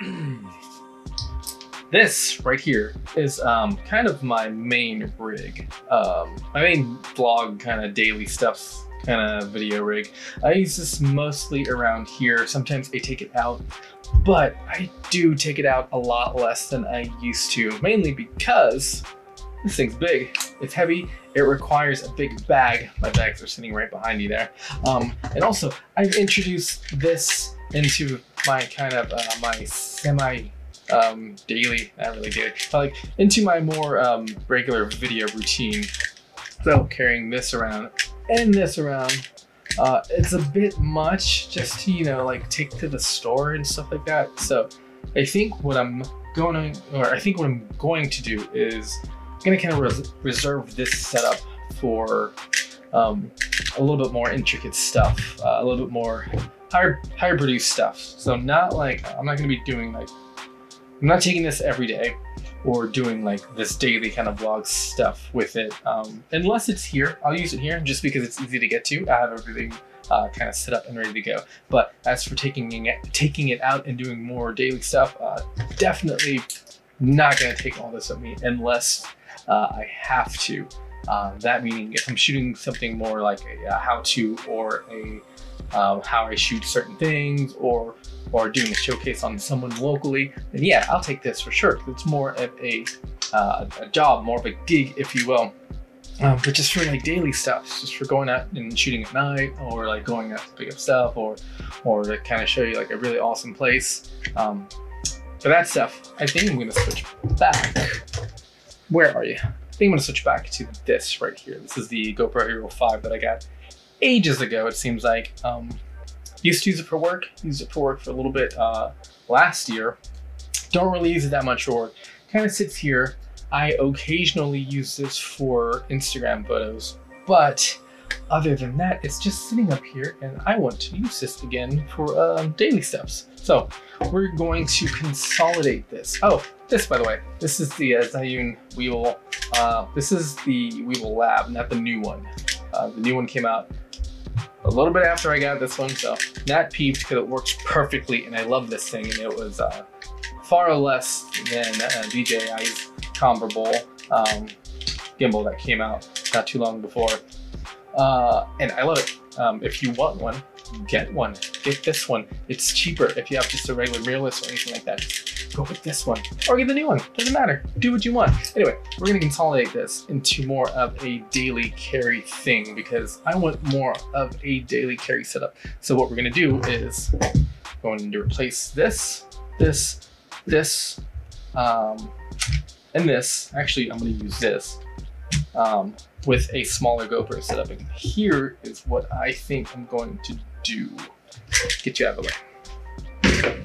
this right here is um, kind of my main rig. Um, my main vlog kind of daily stuff kind of video rig. I use this mostly around here. Sometimes I take it out, but I do take it out a lot less than I used to, mainly because this thing's big. It's heavy. It requires a big bag. My bags are sitting right behind you there. Um, and also, I've introduced this into my kind of uh, my semi um, daily, not really daily, but like into my more um, regular video routine. So carrying this around and this around, uh, it's a bit much just to, you know, like take to the store and stuff like that. So I think what I'm going to, or I think what I'm going to do is I'm going to kind of res reserve this setup for um, a little bit more intricate stuff, uh, a little bit more higher, higher produced stuff. So not like, I'm not going to be doing like, I'm not taking this every day or doing like this daily kind of vlog stuff with it. Um, unless it's here, I'll use it here just because it's easy to get to. I have everything uh, kind of set up and ready to go. But as for taking it, taking it out and doing more daily stuff, uh, definitely not gonna take all this with me unless uh, I have to. Um, that meaning if I'm shooting something more like a, a how-to or a how I shoot certain things or or doing a showcase on someone locally, then yeah, I'll take this for sure. It's more of a, uh, a job, more of a gig, if you will. Um, but just for like daily stuff, just for going out and shooting at night, or like going out to pick up stuff, or or to kind of show you like a really awesome place. Um, for that stuff, I think I'm gonna switch back. Where are you? I think I'm gonna switch back to this right here. This is the GoPro Hero 5 that I got ages ago, it seems like. Um, used to use it for work, used it for work for a little bit uh, last year. Don't really use it that much for. Kind of sits here. I occasionally use this for Instagram photos, but other than that, it's just sitting up here and I want to use this again for um, daily steps. So we're going to consolidate this. Oh, this by the way, this is the uh, Zhiyun Weebill. Uh, this is the Weebill Lab, not the new one. Uh, the new one came out a little bit after I got this one, so not peeved because it works perfectly and I love this thing and it was uh, far less than uh, DJI's comparable um, gimbal that came out not too long before. Uh, and I love it. Um, if you want one, get one. Get this one. It's cheaper if you have just a regular mirrorless or anything like that. Go with this one or get the new one. Doesn't matter. Do what you want. Anyway, we're gonna consolidate this into more of a daily carry thing because I want more of a daily carry setup. So what we're gonna do is going to replace this, this, this, um, and this. Actually, I'm gonna use this. Um, with a smaller GoPro setup. And here is what I think I'm going to do. Get you out of the way.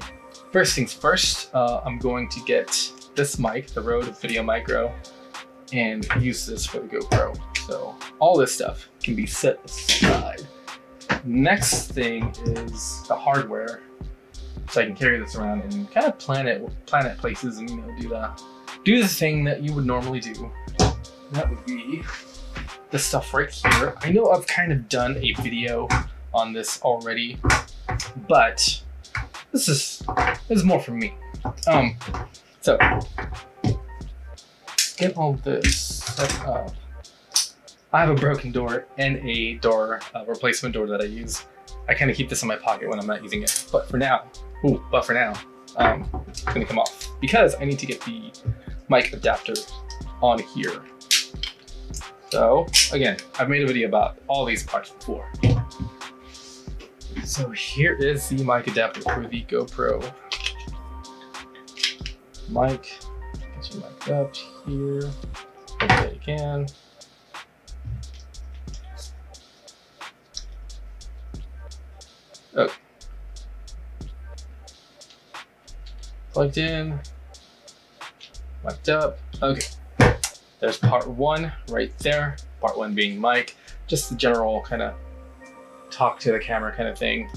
First things first, uh, I'm going to get this mic, the Rode Video Micro, and use this for the GoPro. So all this stuff can be set aside. Next thing is the hardware. So I can carry this around and kind of plan it, plan it places and you know do the do the thing that you would normally do. That would be the stuff right here. I know I've kind of done a video on this already, but this is this is more for me. Um, so get all this set up. I have a broken door and a door uh, replacement door that I use. I kind of keep this in my pocket when I'm not using it. But for now, ooh, but for now, um, it's gonna come off because I need to get the mic adapter on here. So again, I've made a video about all these parts before. So here is the mic adapter for the GoPro. Mic, get your mic up here, as you can. Okay. Plugged in, mic'd up, okay. There's part one right there, part one being mic, just the general kind of talk to the camera kind of thing.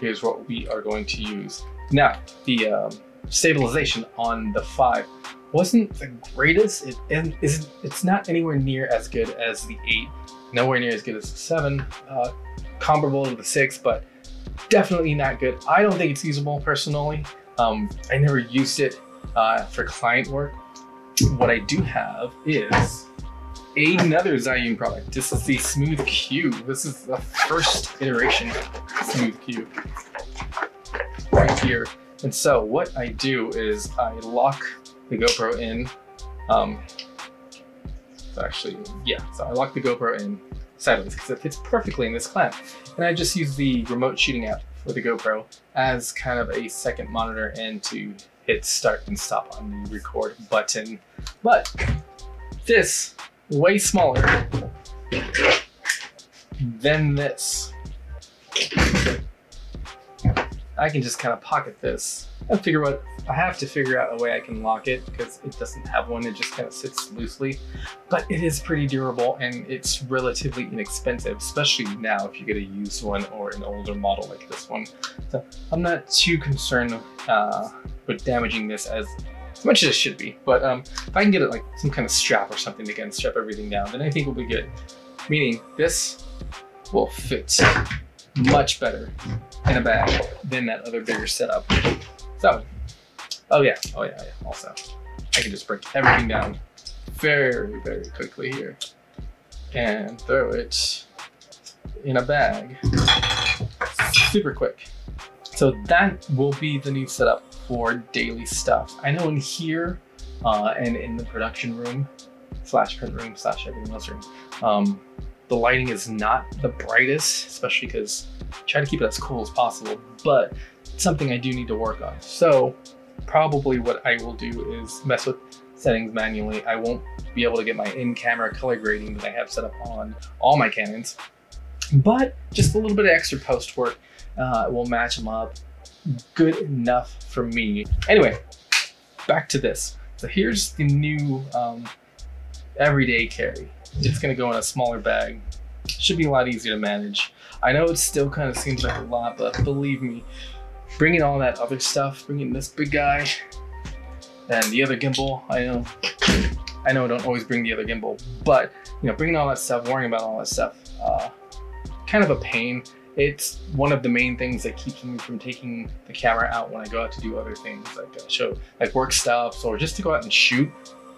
Here's what we are going to use. Now, the um, stabilization on the 5 wasn't the greatest. It, and it's not anywhere near as good as the 8, nowhere near as good as the 7, uh, comparable to the 6, but definitely not good. I don't think it's usable personally. Um, I never used it uh, for client work. What I do have is another Zhiyun product. This is the Smooth Q. This is the first iteration of Smooth Q right here. And so what I do is I lock the GoPro in. Um, actually, yeah, so I lock the GoPro in sideways because it fits perfectly in this clamp. And I just use the remote shooting app for the GoPro as kind of a second monitor and to hit start and stop on the record button. But this way smaller than this. I can just kind of pocket this and figure out, I have to figure out a way I can lock it because it doesn't have one, it just kind of sits loosely. But it is pretty durable and it's relatively inexpensive, especially now if you get a used one or an older model like this one. So I'm not too concerned uh, with damaging this as much as it should be. But um, if I can get it like some kind of strap or something that can strap everything down, then I think we'll be good. Meaning this will fit much better in a bag than that other bigger setup. So, oh yeah, oh yeah, yeah. also, I can just break everything down very, very quickly here and throw it in a bag super quick. So that will be the new setup for daily stuff. I know in here uh, and in the production room slash print room slash everything else room, um, the lighting is not the brightest, especially because try to keep it as cool as possible, but something I do need to work on. So probably what I will do is mess with settings manually. I won't be able to get my in-camera color grading that I have set up on all my Canons, but just a little bit of extra post work uh, will match them up good enough for me. Anyway, back to this. So here's the new um, everyday carry. It's gonna go in a smaller bag. Should be a lot easier to manage. I know it still kind of seems like a lot, but believe me, bringing all that other stuff, bringing this big guy and the other gimbal, I know, I know I don't always bring the other gimbal, but you know, bringing all that stuff, worrying about all that stuff, uh, kind of a pain it's one of the main things that keeps me from taking the camera out when I go out to do other things like uh, show like work stuff or just to go out and shoot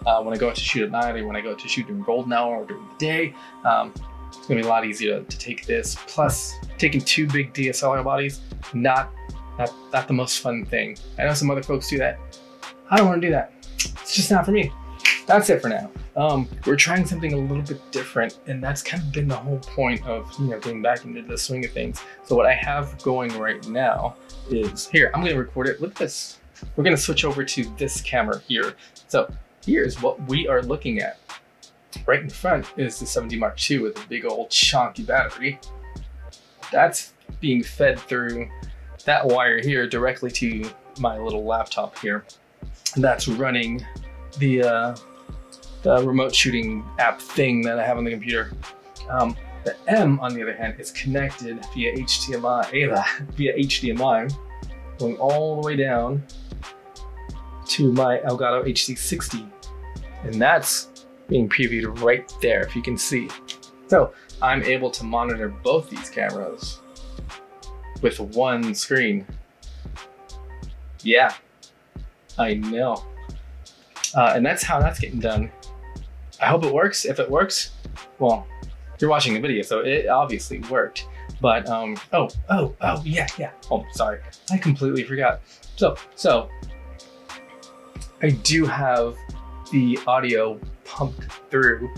uh, when I go out to shoot at night or when I go out to shoot during golden hour or during the day. Um, it's gonna be a lot easier to, to, take this. Plus, taking two big DSLR bodies, not, not not the most fun thing. I know some other folks do that. I don't want to do that. It's just not for me. That's it for now. Um, we're trying something a little bit different, and that's kind of been the whole point of you know getting back into the swing of things. So what I have going right now is here. I'm gonna record it. At this. We're gonna switch over to this camera here. So here's what we are looking at. Right in front is the 7D Mark II with a big old chunky battery. That's being fed through that wire here directly to my little laptop here. And that's running the uh, the remote shooting app thing that I have on the computer. Um, the M, on the other hand, is connected via HDMI, via HDMI, going all the way down to my Elgato HD60. And that's being previewed right there, if you can see. So I'm able to monitor both these cameras with one screen. Yeah, I know. Uh, and that's how that's getting done. I hope it works. If it works, well, you're watching the video, so it obviously worked. But, um, oh, oh, oh, yeah, yeah. Oh, sorry. I completely forgot. So, so, I do have the audio pumped through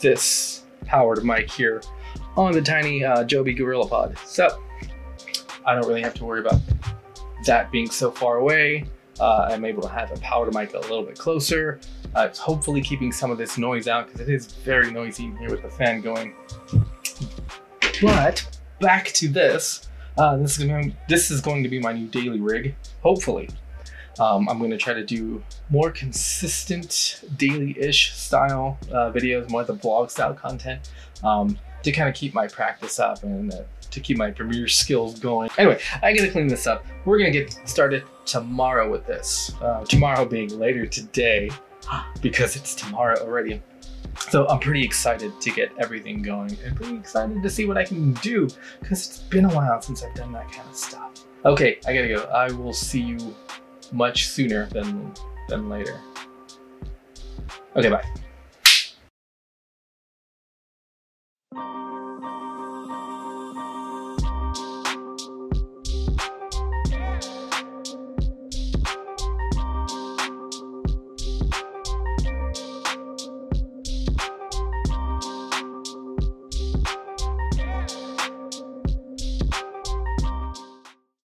this powered mic here on the tiny uh, Joby GorillaPod. So, I don't really have to worry about that being so far away. Uh, I'm able to have a powered mic a little bit closer. Uh, it's hopefully keeping some of this noise out because it is very noisy in here with the fan going. But back to this. Uh, this, is going, this is going to be my new daily rig, hopefully. Um, I'm going to try to do more consistent daily-ish style uh, videos, more of the vlog style content um, to kind of keep my practice up and uh, to keep my Premiere skills going. Anyway, I gotta clean this up. We're gonna get started tomorrow with this. Uh, tomorrow being later today because it's tomorrow already. So I'm pretty excited to get everything going and pretty excited to see what I can do because it's been a while since I've done that kind of stuff. Okay, I gotta go. I will see you much sooner than than later. Okay, bye.